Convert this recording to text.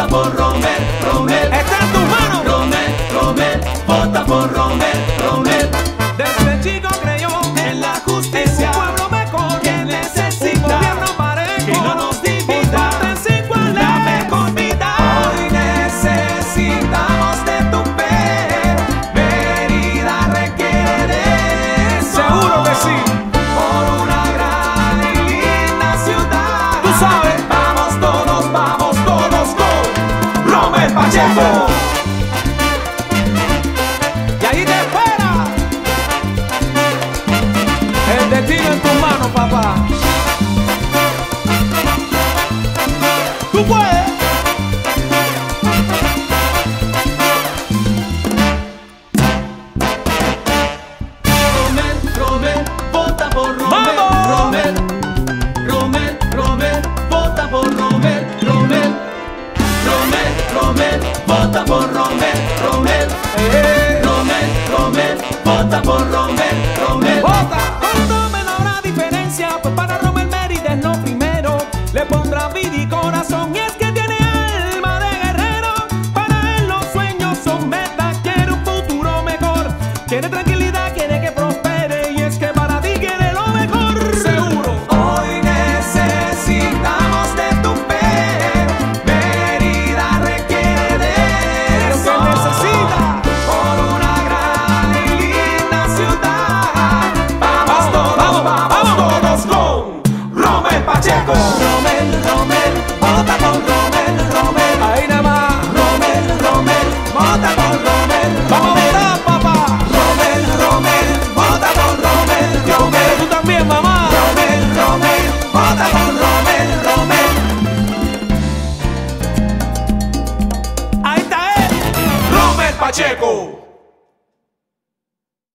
vota por Romel, Romel. Está en tus manos. Romel, Romel, vota por Romel. papá. Tú puedes. Romel, Romel, vota por Romel. ¡Vamos! Quiere tranquilidad, chegou!